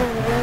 Mm-hmm.